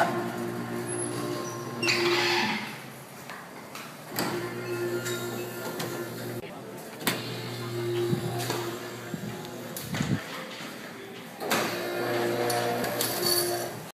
何?